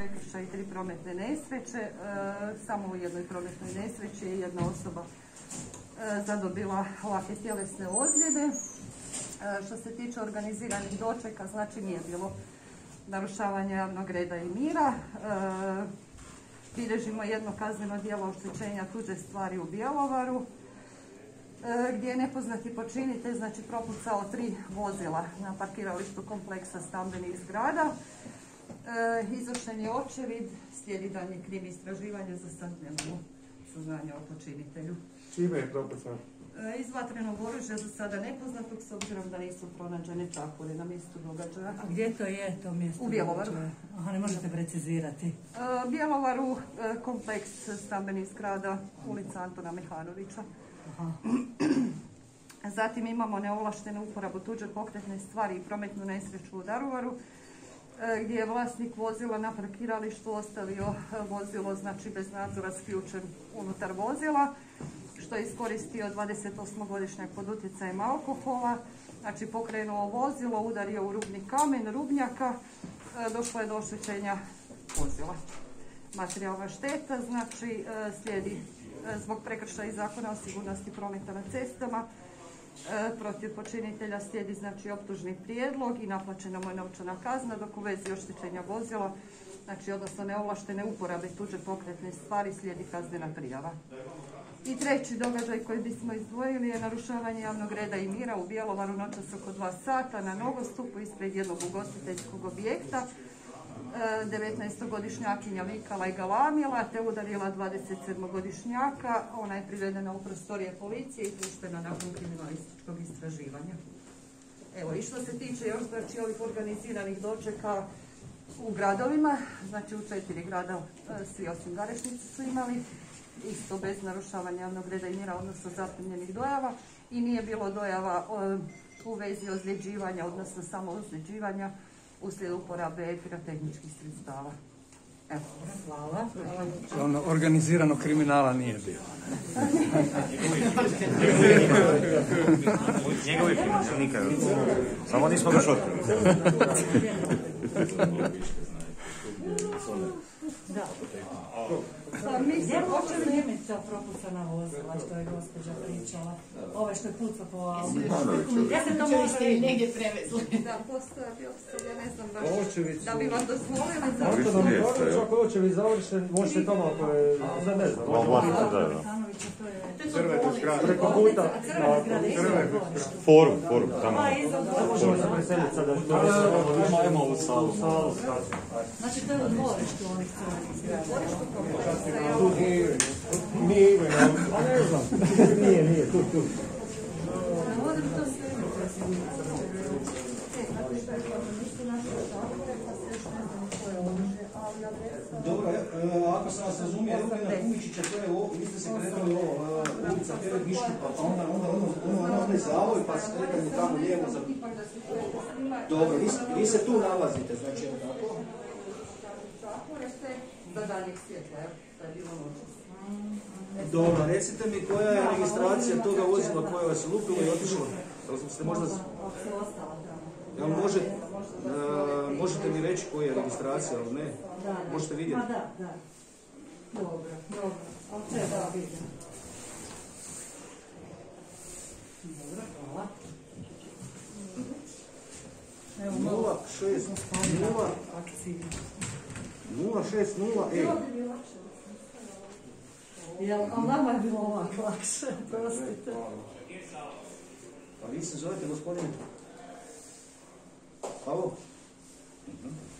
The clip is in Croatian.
prekršaj tri prometne nesreće. E, samo u jednoj prometnoj nesreći je jedna osoba e, zadobila lake tjelesne ozljede. E, što se tiče organiziranih dočeka, znači nije bilo narušavanja javnog reda i mira. Bilježimo jedno kazneno djelo oštećenja tuđe stvari u Bjelovaru gdje je nepoznati počinitelj znači propucao tri vozila na parkiralištu kompleksa stambenih zgrada. E, izvršen je očevid, slijedi danje krim istraživanje, za nemamo saznanja o počinitelju. Čime je propucao? E, iz vatrenog oružja za sada nepoznatog, s obzirom da nisu pronađene čakure na mjestu događaja. A gdje to je to mjesto? U Bjelovaru. Aha, ne možete precizirati. E, Bjelovaru, kompleks stambenih zgrada, ulica Antona Mihanovića. Zatim imamo neovlaštenu uporabu tuđe pokretne stvari i prometnu nesreću u Daruvaru e, gdje je vlasnik vozila na parkiralištu ostavio e, vozilo znači bez nadzora sključen unutar vozila što je iskoristio 28-godišnjak pod utjecajem alkohola znači pokrenuo vozilo, udario u rubni kamen rubnjaka e, došlo je do oštećenja vozila materijalna šteta znači slijedi zbog prekršaja zakona o sigurnosti prometa na cestama. E, protiv počinitelja slijedi znači optužni prijedlog i naplaćena mu je novčana kazna dok u vezi oštećenja vozila znači odnosno neovlaštene uporabe tuđe pokretne stvari slijedi kaznena prijava. I treći događaj koji bismo izdvojili je narušavanje javnog reda i mira u Bjelovaru noćas oko dva sata na nogostupu ispred jednog ugostiteljskog objekta 19-godišnjakinja vikala i galamila, te udarila 27-godišnjaka. Ona je privedena u prostorije policije i puštena nakon kriminalističkog istraživanja. Evo, i što se tiče još znači ovih organiziranih dočeka u gradovima, znači u četiri grada e, svi osim Garešnici su imali, isto bez narušavanja javnog reda i mira, odnosno zaprimljenih dojava i nije bilo dojava e, u vezi ozljeđivanja, odnosno samo ozljeđivanja uslijed uporabe pirotehničkih sredstava. Evo. Hvala. Ono organizirano kriminala nije bilo. Njegovi nikad. Samo nismo ga šotili. Da. Pa mislim, hoće mjemica propucana vozila, što je gospođa pričala. Ove što je puca po autu. Ja se to možda i negdje prevezli. Da, postoje bi ja ne znam baš. Da bi vam dozvolili za... Ako je očević završen, možete tamo ako je... Za ne znam. Ovo da, da. Crvete zgrade. Preko puta. Forum, forum, tamo. Možemo se preseliti sada. Ajmo u salu. Znači to je u dvorištu onih crvenih zgrada. Nije, a ne znam. Nije, nije, tu, tu. Dobro, e, ako sam vas razumio, Rubina Kumičića, to je ovo, vi ste se kretali ovo, e, ulica Pere Biškupa, pa onda, onda, ono, ono, ono, onaj zavoj, pa se kretali tamo lijevo za... Dobro, vi, vi se tu nalazite, znači, evo tako? do daljeg svjetla, to je bilo noćas. Dobro, recite mi koja je registracija toga vozila koje vas je lupilo i otišlo? Da li ste možda... Jel može, uh, možete mi reći koja je registracija, ali ne? Da, Možete vidjeti? Da, da. Dobro, dobro. Ali treba vidjeti. Dobro, hvala. Evo, 0, 6, 0, akcije. 060 E. Jel, ali nama je bilo ovako lakše, prostite. A vi se zovete gospodine? Oh. Mm-hmm.